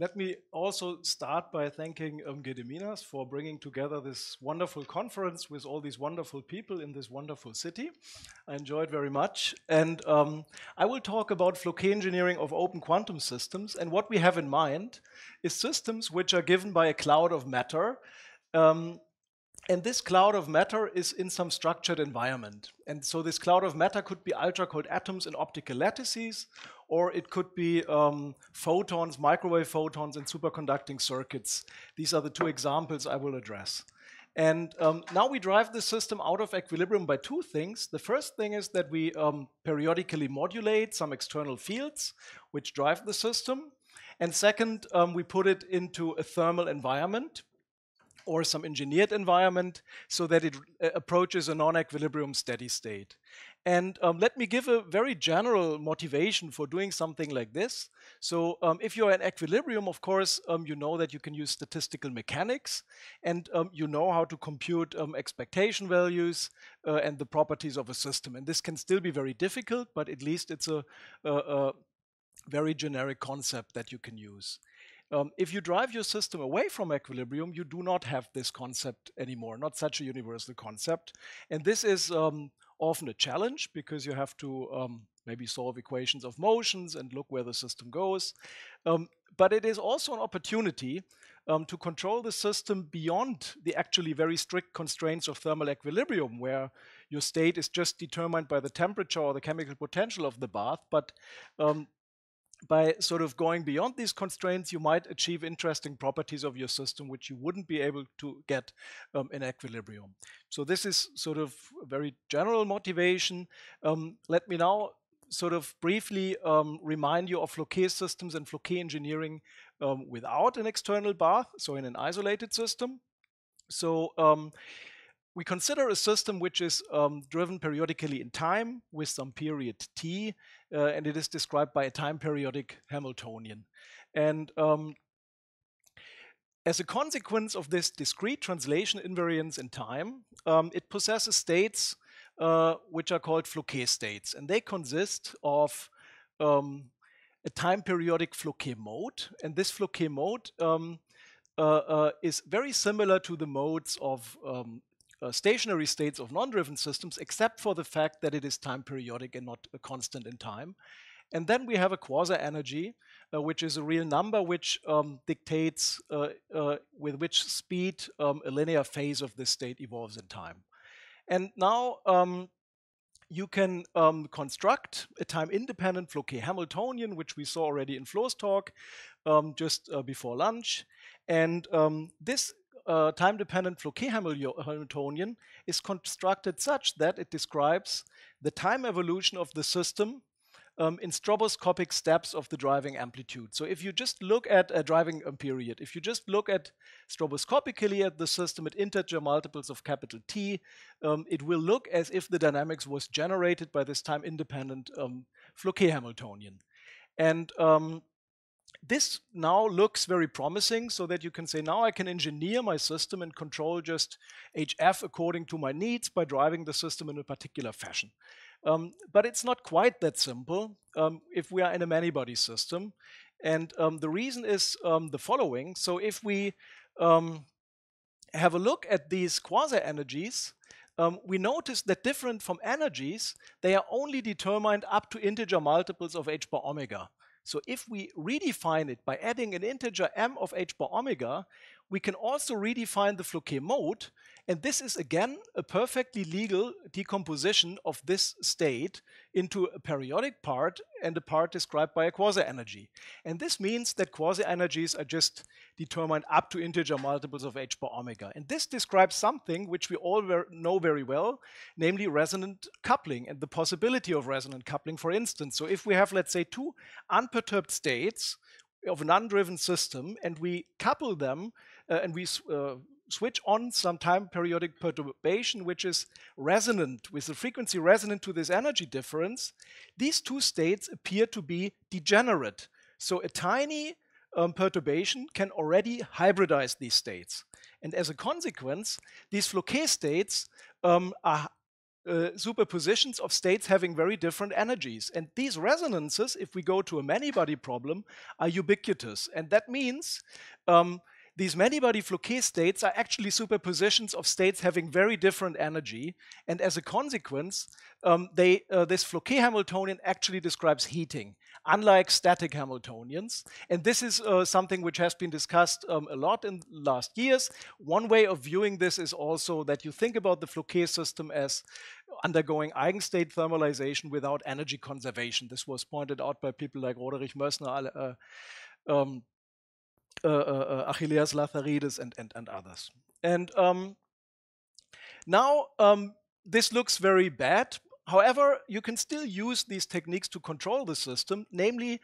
Let me also start by thanking um, Gediminas for bringing together this wonderful conference with all these wonderful people in this wonderful city. I enjoyed it very much. And um, I will talk about Floquet engineering of open quantum systems. And what we have in mind is systems which are given by a cloud of matter um, and this cloud of matter is in some structured environment. And so this cloud of matter could be ultra cold atoms in optical lattices, or it could be um, photons, microwave photons in superconducting circuits. These are the two examples I will address. And um, now we drive the system out of equilibrium by two things. The first thing is that we um, periodically modulate some external fields which drive the system. And second, um, we put it into a thermal environment or some engineered environment so that it uh, approaches a non-equilibrium steady state. And um, let me give a very general motivation for doing something like this. So um, if you're in equilibrium, of course, um, you know that you can use statistical mechanics and um, you know how to compute um, expectation values uh, and the properties of a system. And this can still be very difficult, but at least it's a, a, a very generic concept that you can use. Um, if you drive your system away from equilibrium, you do not have this concept anymore, not such a universal concept. And this is um, often a challenge because you have to um, maybe solve equations of motions and look where the system goes. Um, but it is also an opportunity um, to control the system beyond the actually very strict constraints of thermal equilibrium, where your state is just determined by the temperature or the chemical potential of the bath, but um, by sort of going beyond these constraints, you might achieve interesting properties of your system which you wouldn't be able to get um, in equilibrium. So this is sort of a very general motivation. Um, let me now sort of briefly um, remind you of Floquet systems and Floquet engineering um, without an external bath, so in an isolated system. So um, we consider a system which is um, driven periodically in time with some period t, uh, and it is described by a time periodic Hamiltonian. And um, as a consequence of this discrete translation invariance in time, um, it possesses states uh, which are called Floquet states, and they consist of um, a time periodic Floquet mode, and this Floquet mode um, uh, uh, is very similar to the modes of um, uh, stationary states of non-driven systems, except for the fact that it is time periodic and not a constant in time. And then we have a quasi-energy, uh, which is a real number which um, dictates uh, uh with which speed um, a linear phase of this state evolves in time. And now um, you can um, construct a time-independent Floquet Hamiltonian, which we saw already in Flo's talk um, just uh, before lunch. And um, this uh, time-dependent Floquet Hamiltonian is constructed such that it describes the time evolution of the system um, in stroboscopic steps of the driving amplitude. So if you just look at a driving period, if you just look at stroboscopically at the system at integer multiples of capital T, um, it will look as if the dynamics was generated by this time-independent um, Floquet Hamiltonian. And um, this now looks very promising so that you can say, now I can engineer my system and control just HF according to my needs by driving the system in a particular fashion. Um, but it's not quite that simple um, if we are in a many-body system. And um, the reason is um, the following. So if we um, have a look at these quasi-energies, um, we notice that different from energies, they are only determined up to integer multiples of h bar omega. So if we redefine it by adding an integer m of h bar omega, we can also redefine the Floquet mode. And this is again a perfectly legal decomposition of this state into a periodic part and a part described by a quasi-energy. And this means that quasi-energies are just determined up to integer multiples of h bar omega. And this describes something which we all ver know very well, namely resonant coupling and the possibility of resonant coupling, for instance. So if we have, let's say, two unperturbed states of an undriven system and we couple them uh, and we uh, switch on some time periodic perturbation which is resonant with the frequency resonant to this energy difference, these two states appear to be degenerate. So a tiny um, perturbation can already hybridize these states. And as a consequence, these Floquet states um, are uh, superpositions of states having very different energies. And these resonances, if we go to a many-body problem, are ubiquitous. And that means um, these many-body Floquet states are actually superpositions of states having very different energy. And as a consequence, um, they, uh, this Floquet Hamiltonian actually describes heating, unlike static Hamiltonians. And this is uh, something which has been discussed um, a lot in last years. One way of viewing this is also that you think about the Floquet system as undergoing eigenstate thermalization without energy conservation. This was pointed out by people like Roderich Moessner, uh, um, uh, uh, Achilleas Lazarides, and, and, and others. And um, now um, this looks very bad. However, you can still use these techniques to control the system, namely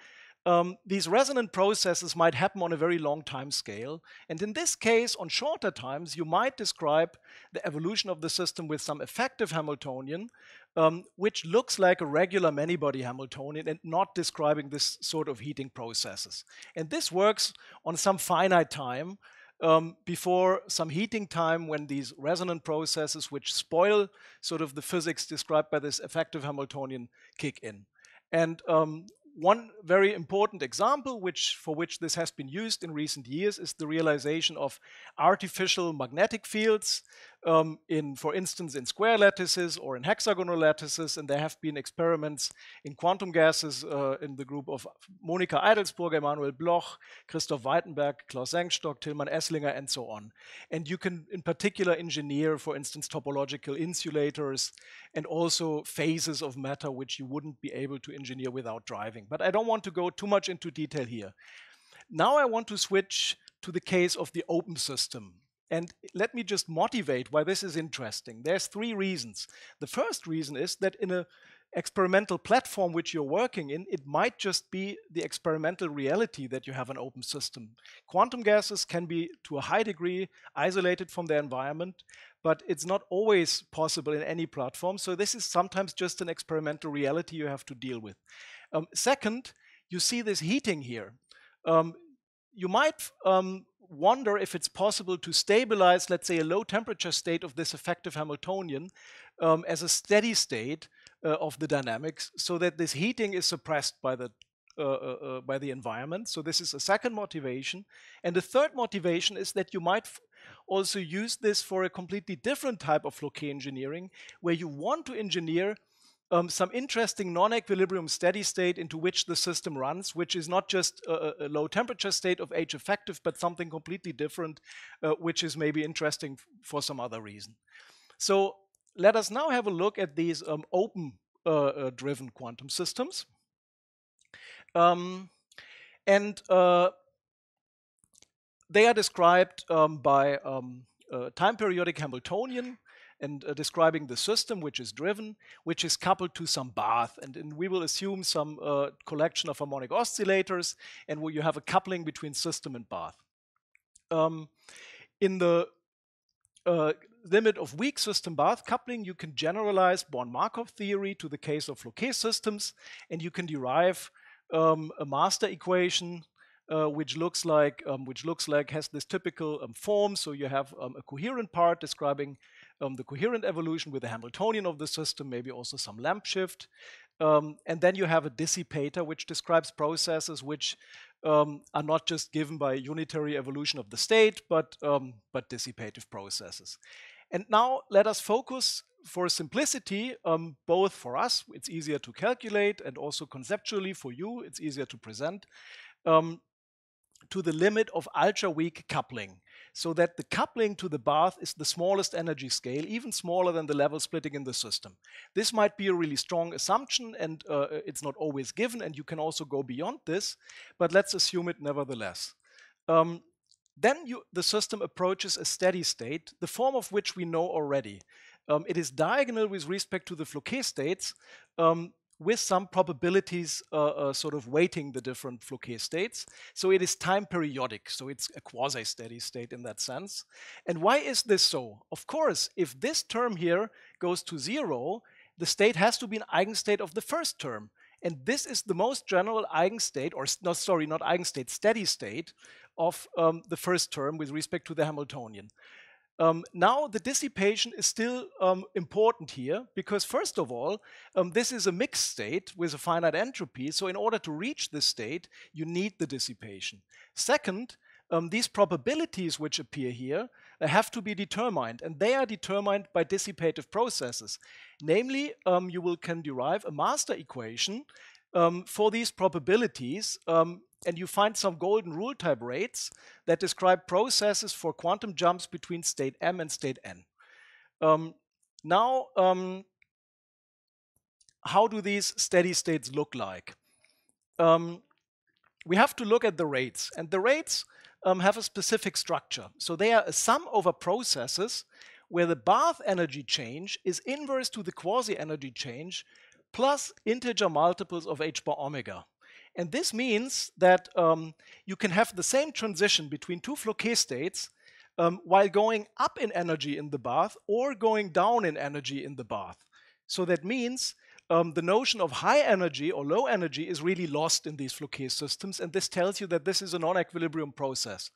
um, these resonant processes might happen on a very long time scale. And in this case, on shorter times, you might describe the evolution of the system with some effective Hamiltonian, um, which looks like a regular many-body Hamiltonian and not describing this sort of heating processes. And this works on some finite time um, before some heating time when these resonant processes which spoil sort of the physics described by this effective Hamiltonian kick in. And um, one very important example which, for which this has been used in recent years is the realization of artificial magnetic fields um, in, for instance, in square lattices or in hexagonal lattices. And there have been experiments in quantum gases uh, in the group of Monika Aidelsburger, Immanuel Bloch, Christoph Weitenberg, Klaus Sengstock, Tilman Esslinger, and so on. And you can, in particular, engineer, for instance, topological insulators and also phases of matter which you wouldn't be able to engineer without driving. But I don't want to go too much into detail here. Now I want to switch to the case of the open system. And let me just motivate why this is interesting. There's three reasons. The first reason is that in a experimental platform which you're working in, it might just be the experimental reality that you have an open system. Quantum gases can be, to a high degree, isolated from their environment, but it's not always possible in any platform. So this is sometimes just an experimental reality you have to deal with. Um, second, you see this heating here. Um, you might um, wonder if it's possible to stabilize, let's say, a low temperature state of this effective Hamiltonian um, as a steady state uh, of the dynamics so that this heating is suppressed by the uh, uh, uh by the environment. So this is a second motivation. And the third motivation is that you might also use this for a completely different type of Floquet engineering, where you want to engineer um, some interesting non-equilibrium steady state into which the system runs, which is not just a, a low temperature state of H effective, but something completely different, uh, which is maybe interesting for some other reason. So let us now have a look at these um, open-driven uh, uh, quantum systems. Um, and uh, they are described um, by um, time periodic Hamiltonian and uh, describing the system which is driven, which is coupled to some bath. And, and we will assume some uh, collection of harmonic oscillators, and where you have a coupling between system and bath. Um, in the uh, limit of weak system bath coupling, you can generalize Born-Markov theory to the case of Floquet systems, and you can derive um, a master equation uh, which looks like um, which looks like has this typical um, form. So you have um, a coherent part describing um, the coherent evolution with the Hamiltonian of the system, maybe also some Lamb shift. Um, and then you have a dissipator, which describes processes which um, are not just given by unitary evolution of the state, but, um, but dissipative processes. And now let us focus for simplicity, um, both for us, it's easier to calculate, and also conceptually for you, it's easier to present, um, to the limit of ultra-weak coupling so that the coupling to the bath is the smallest energy scale, even smaller than the level splitting in the system. This might be a really strong assumption and uh, it's not always given and you can also go beyond this, but let's assume it nevertheless. Um, then you, the system approaches a steady state, the form of which we know already. Um, it is diagonal with respect to the Floquet states, um, with some probabilities uh, uh, sort of weighting the different Floquet states. So it is time periodic, so it's a quasi-steady state in that sense. And why is this so? Of course, if this term here goes to zero, the state has to be an eigenstate of the first term. And this is the most general eigenstate, or no, sorry, not eigenstate, steady state of um, the first term with respect to the Hamiltonian. Um, now the dissipation is still um, important here because first of all, um, this is a mixed state with a finite entropy. So in order to reach this state, you need the dissipation. Second, um, these probabilities which appear here uh, have to be determined, and they are determined by dissipative processes. Namely, um, you will can derive a master equation um, for these probabilities and you find some golden rule type rates that describe processes for quantum jumps between state M and state N. Um, now, um, how do these steady states look like? Um, we have to look at the rates, and the rates um, have a specific structure. So they are a sum over processes where the bath energy change is inverse to the quasi energy change plus integer multiples of h bar omega. And this means that um, you can have the same transition between two Floquet states um, while going up in energy in the bath or going down in energy in the bath. So that means um, the notion of high energy or low energy is really lost in these Floquet systems, and this tells you that this is a non-equilibrium process.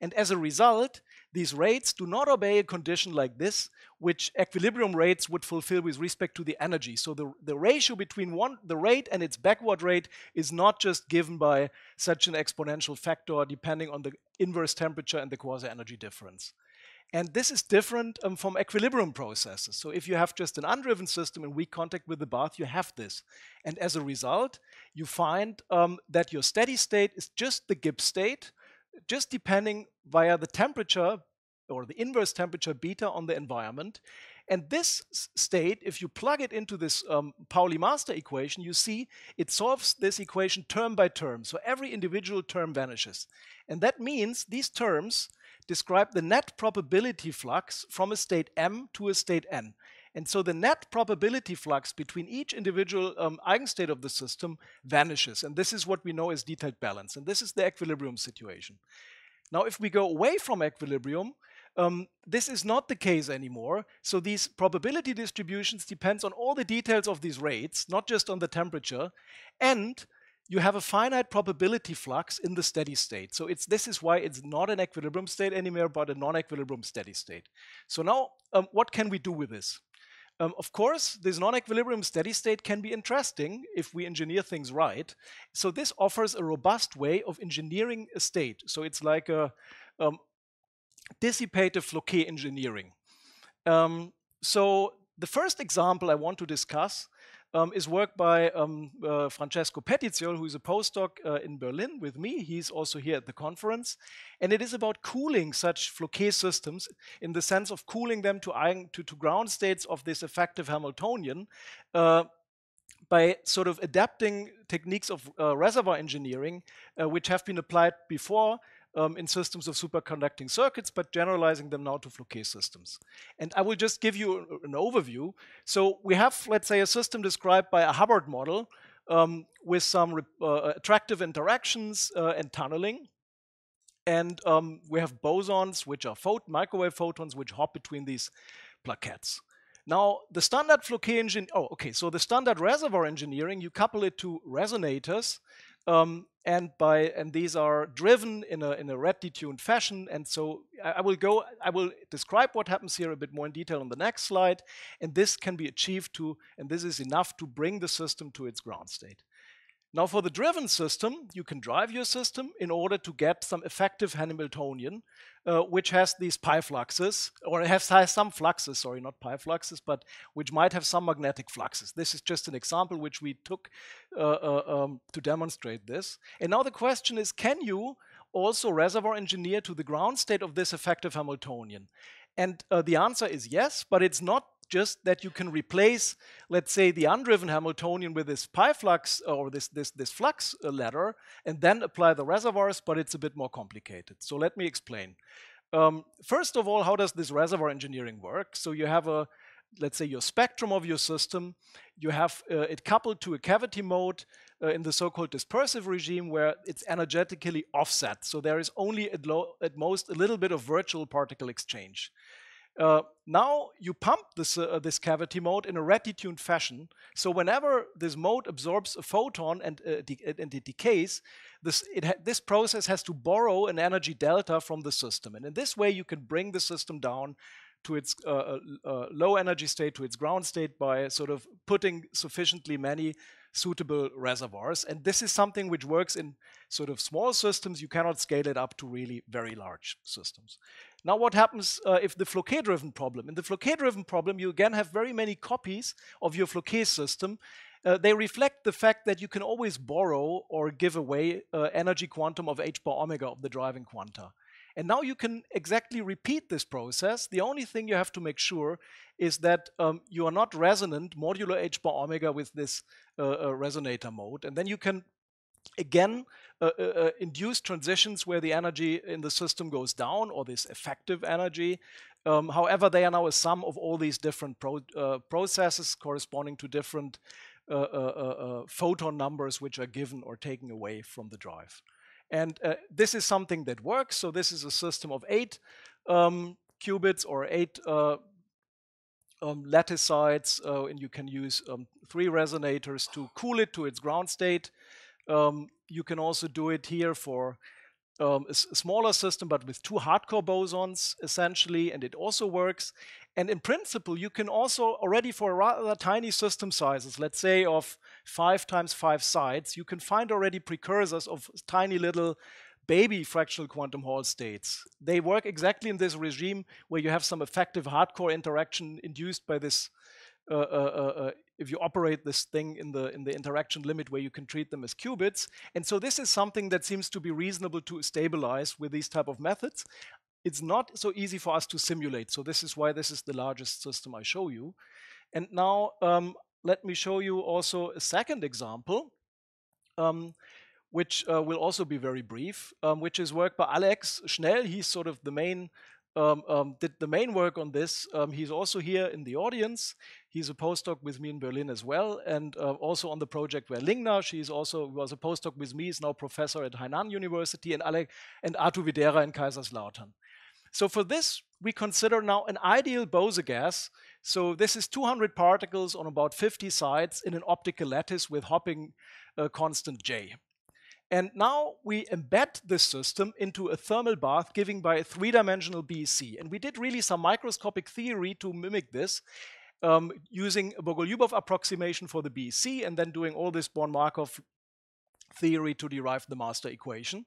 And as a result, these rates do not obey a condition like this, which equilibrium rates would fulfill with respect to the energy. So the, the ratio between one, the rate and its backward rate is not just given by such an exponential factor depending on the inverse temperature and the quasi-energy difference. And this is different um, from equilibrium processes. So if you have just an undriven system in weak contact with the bath, you have this. And as a result, you find um, that your steady state is just the Gibbs state, just depending via the temperature or the inverse temperature beta on the environment. And this state, if you plug it into this um, Pauli master equation, you see it solves this equation term by term. So every individual term vanishes. And that means these terms describe the net probability flux from a state M to a state N. And so the net probability flux between each individual um, eigenstate of the system vanishes. And this is what we know as detailed balance. And this is the equilibrium situation. Now, if we go away from equilibrium, um, this is not the case anymore. So these probability distributions depends on all the details of these rates, not just on the temperature. And you have a finite probability flux in the steady state. So it's this is why it's not an equilibrium state anymore, but a non-equilibrium steady state. So now, um, what can we do with this? Um, of course, this non-equilibrium steady state can be interesting if we engineer things right. So this offers a robust way of engineering a state. So it's like a um, dissipative Floquet engineering. Um, so the first example I want to discuss um, is work by um, uh, Francesco Petiziol, who is a postdoc uh, in Berlin with me. He's also here at the conference. And it is about cooling such Floquet systems in the sense of cooling them to, to, to ground states of this effective Hamiltonian uh, by sort of adapting techniques of uh, reservoir engineering, uh, which have been applied before um, in systems of superconducting circuits, but generalizing them now to Floquet systems. And I will just give you an overview. So we have, let's say, a system described by a Hubbard model um, with some uh, attractive interactions uh, and tunneling. And um, we have bosons, which are phot microwave photons, which hop between these plaquettes. Now, the standard Floquet engine, oh, okay, so the standard reservoir engineering, you couple it to resonators, um, and by and these are driven in a in a detuned fashion. And so I, I, will go. I will describe what happens here a bit more in detail on the next slide. And this can be achieved to, and this is enough to bring the system to its ground state. Now, for the driven system, you can drive your system in order to get some effective Hamiltonian, uh, which has these pi fluxes, or has, has some fluxes, sorry, not pi fluxes, but which might have some magnetic fluxes. This is just an example which we took uh, uh, um, to demonstrate this. And now the question is, can you also reservoir engineer to the ground state of this effective Hamiltonian? And uh, the answer is yes, but it's not just that you can replace, let's say, the undriven Hamiltonian with this pi flux or this, this, this flux uh, ladder and then apply the reservoirs, but it's a bit more complicated. So let me explain. Um, first of all, how does this reservoir engineering work? So you have a, let's say, your spectrum of your system. You have uh, it coupled to a cavity mode uh, in the so-called dispersive regime where it's energetically offset. So there is only at, at most a little bit of virtual particle exchange. Uh, now you pump this, uh, this cavity mode in a red-detuned fashion. So whenever this mode absorbs a photon and, uh, and it decays, this, it this process has to borrow an energy delta from the system. And in this way, you can bring the system down to its uh, uh, uh, low energy state, to its ground state by sort of putting sufficiently many suitable reservoirs. And this is something which works in sort of small systems. You cannot scale it up to really very large systems. Now, what happens uh, if the Floquet-driven problem? In the Floquet-driven problem, you again have very many copies of your Floquet system. Uh, they reflect the fact that you can always borrow or give away uh, energy quantum of h bar omega of the driving quanta. And now you can exactly repeat this process. The only thing you have to make sure is that um, you are not resonant modulo h bar omega with this uh, uh, resonator mode. And then you can again uh, uh, uh, induce transitions where the energy in the system goes down or this effective energy. Um, however, they are now a sum of all these different pro uh, processes corresponding to different photon numbers which are given or taken away from the drive. And uh, this is something that works. So this is a system of eight um, qubits or eight uh, um, lattice sites, uh, and you can use um, three resonators to cool it to its ground state. Um, you can also do it here for um, a, smaller system, but with two hardcore bosons essentially, and it also works. And in principle, you can also already for rather tiny system sizes, let's say of five times five sites, you can find already precursors of tiny little baby fractional quantum Hall states. They work exactly in this regime where you have some effective hardcore interaction induced by this. Uh, uh, uh, uh if you operate this thing in the in the interaction limit where you can treat them as qubits, and so this is something that seems to be reasonable to stabilize with these type of methods it's not so easy for us to simulate. So this is why this is the largest system I show you. And now um, let me show you also a second example, um, which uh, will also be very brief, um, which is work by Alex Schnell. He's sort of the main, um, um, did the main work on this. Um, he's also here in the audience. He's a postdoc with me in Berlin as well, and uh, also on the project where Lingna, she's also was a postdoc with me, is now professor at Hainan University, and Alec and Artur Widera in Kaiserslautern. So for this, we consider now an ideal Bose gas. So this is 200 particles on about 50 sites in an optical lattice with hopping uh, constant J. And now we embed this system into a thermal bath given by a three-dimensional BEC. And we did really some microscopic theory to mimic this um, using a Bogoliubov approximation for the BEC and then doing all this Born-Markov theory to derive the master equation.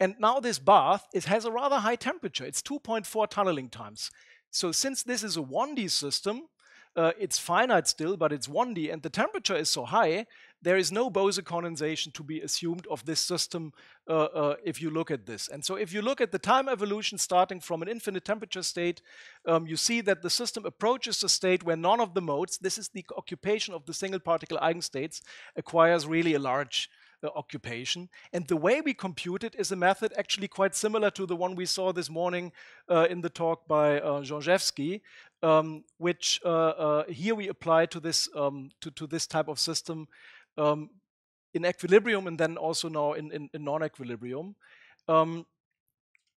And now this bath, it has a rather high temperature. It's 2.4 tunneling times. So since this is a 1D system, uh, it's finite still, but it's 1D, and the temperature is so high, there is no Bose condensation to be assumed of this system uh, uh, if you look at this. And so if you look at the time evolution starting from an infinite temperature state, um, you see that the system approaches a state where none of the modes, this is the occupation of the single particle eigenstates, acquires really a large uh, occupation. And the way we compute it is a method actually quite similar to the one we saw this morning uh, in the talk by uh, um, which uh, uh, here we apply to this um, to, to this type of system um, in equilibrium and then also now in, in, in non-equilibrium. Um,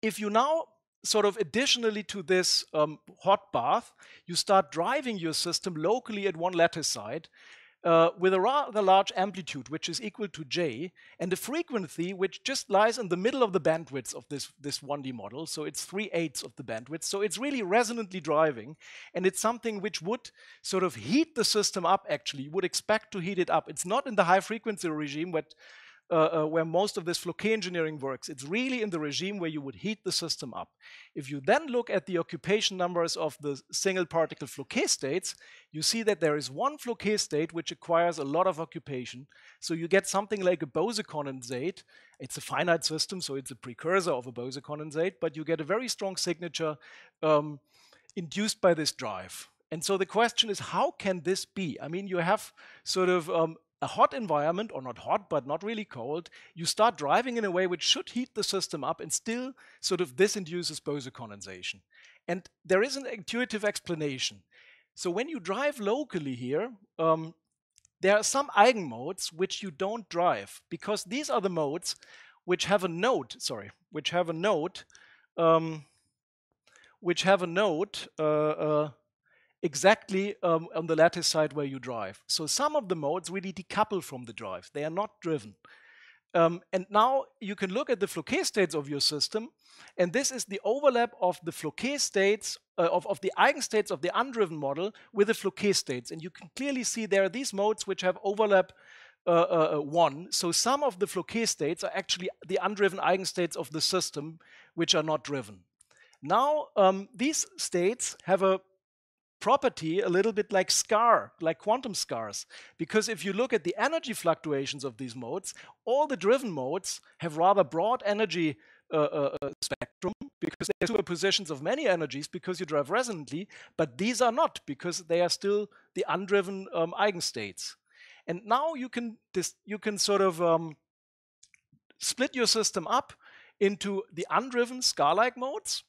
if you now sort of additionally to this um, hot bath, you start driving your system locally at one lattice site, uh, with a rather large amplitude, which is equal to j, and a frequency which just lies in the middle of the bandwidth of this, this 1D model. So it's 3 eighths of the bandwidth. So it's really resonantly driving, and it's something which would sort of heat the system up, actually. You would expect to heat it up. It's not in the high frequency regime, but uh, uh, where most of this Floquet engineering works. It's really in the regime where you would heat the system up. If you then look at the occupation numbers of the single particle Floquet states, you see that there is one Floquet state which acquires a lot of occupation. So you get something like a Bose condensate. It's a finite system, so it's a precursor of a Bose condensate, but you get a very strong signature um, induced by this drive. And so the question is, how can this be? I mean, you have sort of um, a hot environment, or not hot, but not really cold, you start driving in a way which should heat the system up, and still sort of this induces Bose condensation. And there is an intuitive explanation. So when you drive locally here, um, there are some eigenmodes which you don't drive, because these are the modes which have a node, sorry, which have a node um, which have a node uh, uh, exactly um, on the lattice side where you drive. So some of the modes really decouple from the drive. They are not driven. Um, and now you can look at the Floquet states of your system, and this is the overlap of the Floquet states, uh, of, of the eigenstates of the undriven model with the Floquet states. And you can clearly see there are these modes which have overlap uh, uh, uh, 1. So some of the Floquet states are actually the undriven eigenstates of the system, which are not driven. Now, um, these states have a property a little bit like scar, like quantum scars. Because if you look at the energy fluctuations of these modes, all the driven modes have rather broad energy uh, uh, uh spectrum because they're superpositions of many energies because you drive resonantly, but these are not because they are still the undriven um, eigenstates. And now you can you can sort of um, split your system up into the undriven scar-like modes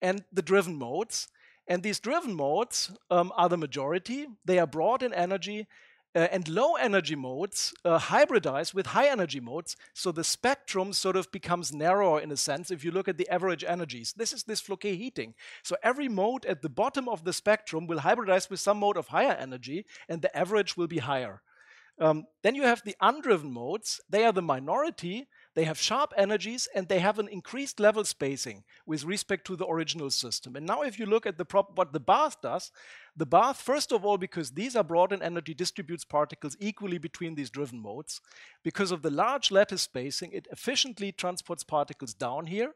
and the driven modes. And these driven modes um, are the majority. They are broad in energy, uh, and low energy modes uh, hybridize with high energy modes. So the spectrum sort of becomes narrower in a sense if you look at the average energies. This is this Floquet heating. So every mode at the bottom of the spectrum will hybridize with some mode of higher energy, and the average will be higher. Um, then you have the undriven modes. They are the minority, they have sharp energies and they have an increased level spacing with respect to the original system. And now if you look at the what the bath does, the bath, first of all, because these are broad in energy, distributes particles equally between these driven modes. Because of the large lattice spacing, it efficiently transports particles down here.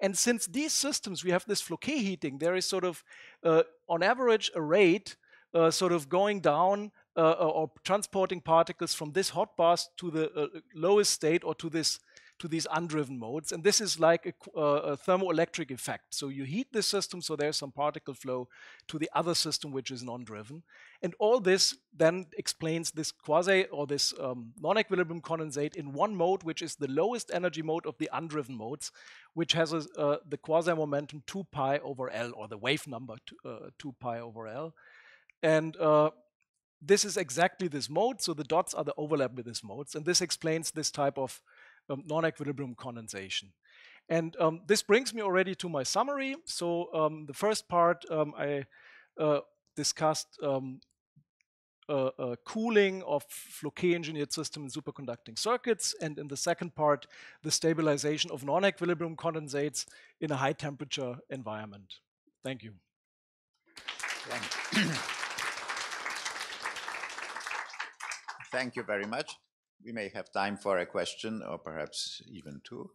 And since these systems, we have this Floquet heating, there is sort of, uh, on average, a rate uh, sort of going down uh, or transporting particles from this hot bath to the uh, lowest state or to this to these undriven modes. And this is like a, uh, a thermoelectric effect. So you heat this system, so there's some particle flow to the other system, which is non-driven. And all this then explains this quasi or this um, non-equilibrium condensate in one mode, which is the lowest energy mode of the undriven modes, which has a, uh, the quasi-momentum 2 pi over L, or the wave number uh, 2 pi over L. And uh, this is exactly this mode, so the dots are the overlap with these modes, and this explains this type of um, non-equilibrium condensation. And um, this brings me already to my summary. So um, the first part um, I uh, discussed uh, uh, cooling of Floquet engineered system in superconducting circuits, and in the second part, the stabilization of non-equilibrium condensates in a high temperature environment. Thank you. Thank you very much. We may have time for a question or perhaps even two.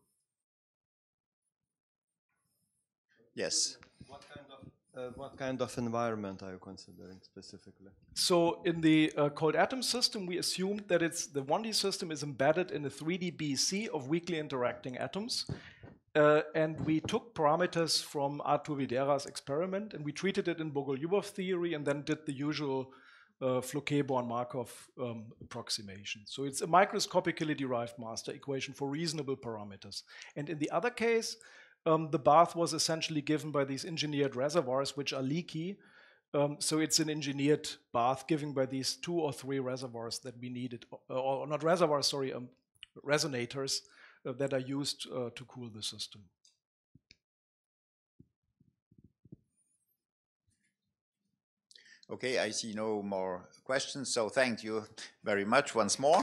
Yes. What kind of uh, what kind of environment are you considering specifically? So in the uh, cold atom system, we assumed that it's the 1D system is embedded in a 3D BC of weakly interacting atoms. Uh, and we took parameters from Artur Widera's experiment and we treated it in Bogoliubov theory and then did the usual uh, Floquet-Born-Markov um, approximation. So it's a microscopically derived master equation for reasonable parameters. And in the other case, um, the bath was essentially given by these engineered reservoirs, which are leaky. Um, so it's an engineered bath given by these two or three reservoirs that we needed, uh, or not reservoirs, sorry, um, resonators uh, that are used uh, to cool the system. Okay, I see no more questions, so thank you very much once more.